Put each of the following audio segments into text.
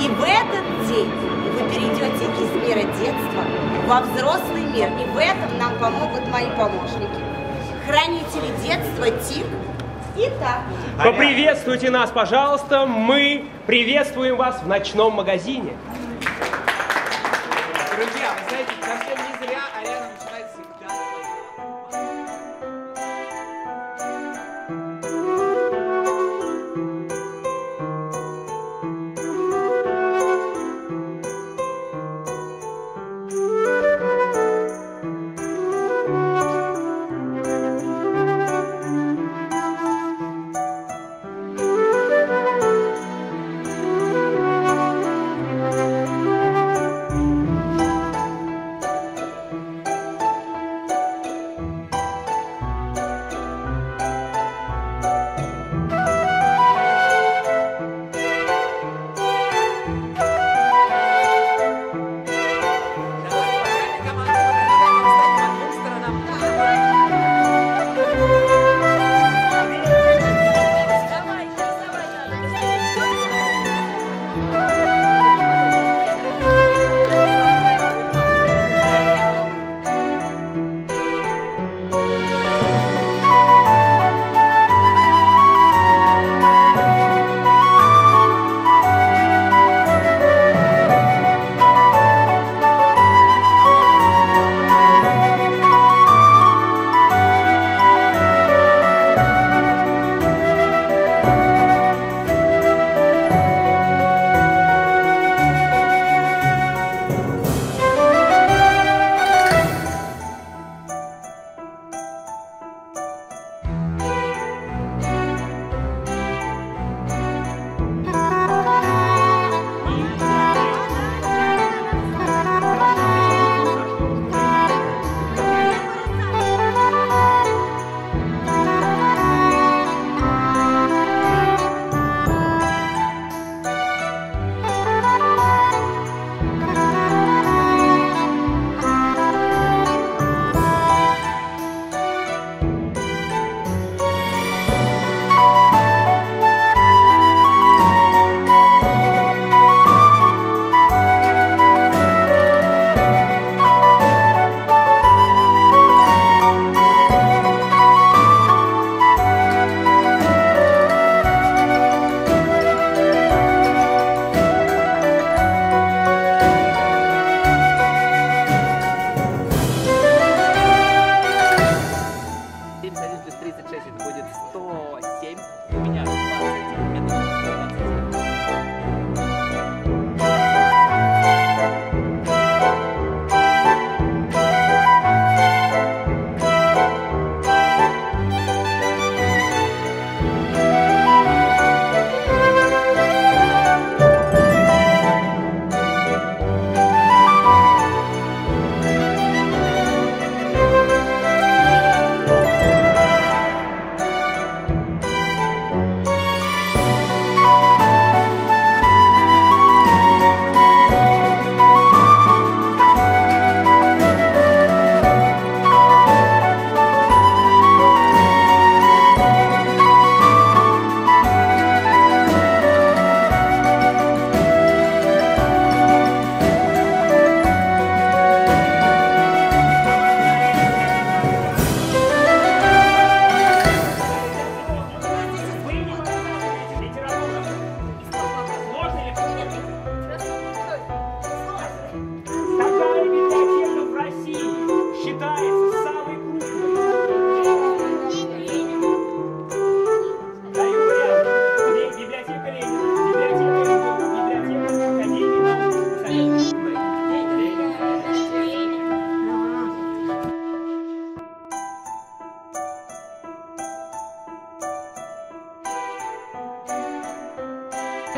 и в этот день вы перейдете из мира детства во взрослый мир. И в этом нам помогут мои помощники. Хранители детства Тик и Так. Поприветствуйте нас, пожалуйста. Мы приветствуем вас в ночном магазине. Друзья, вы знаете, совсем не зря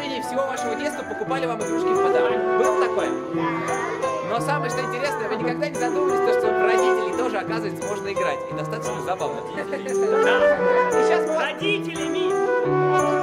Течение всего вашего детства покупали вам игрушки в подарок. Было такое? Но самое что интересное, вы никогда не задумывались, то, что в родителей тоже, оказывается, можно играть. И достаточно забавно. И сейчас мы Родителями.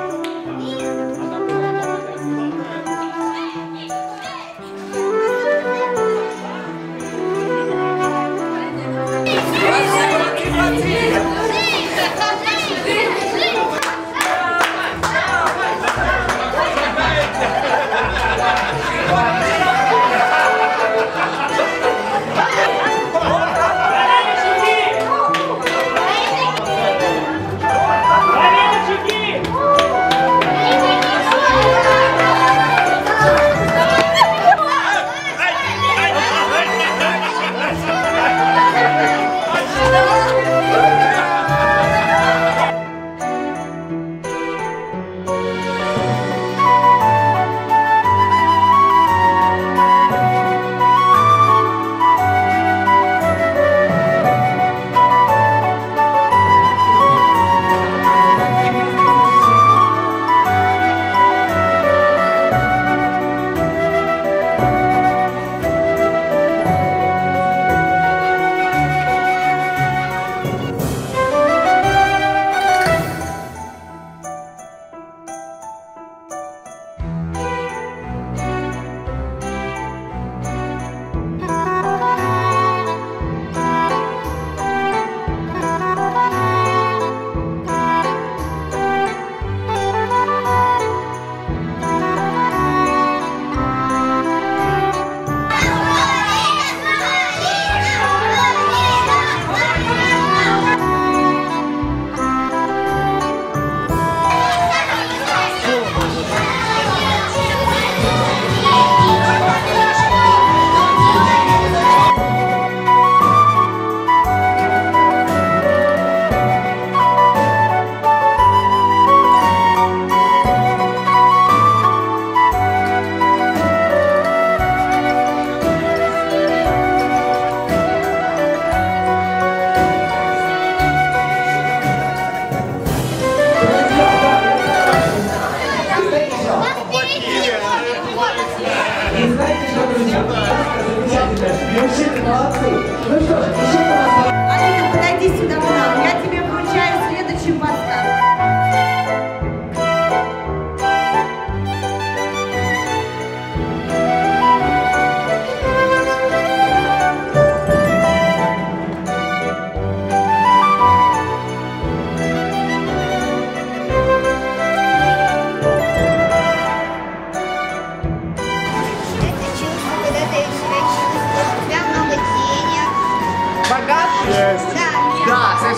Ну что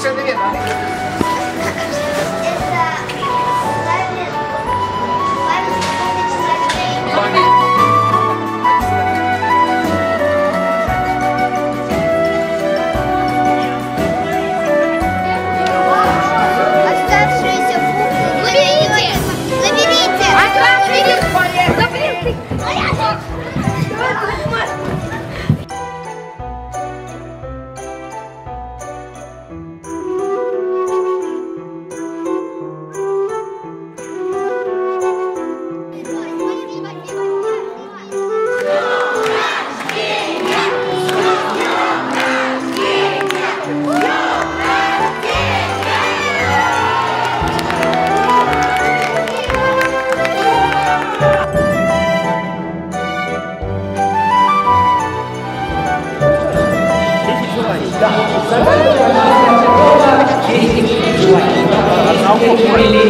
Şöyle gel. really